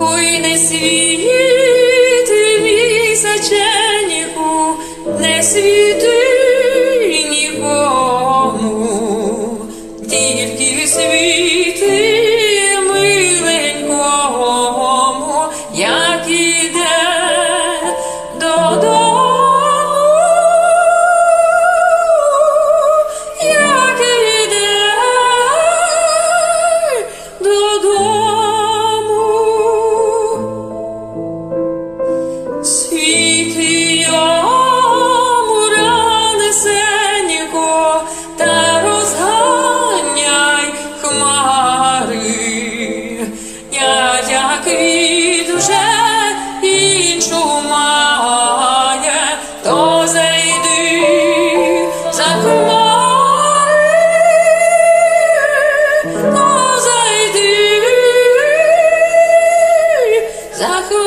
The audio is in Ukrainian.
Ой, не світи місяченіку, не світи.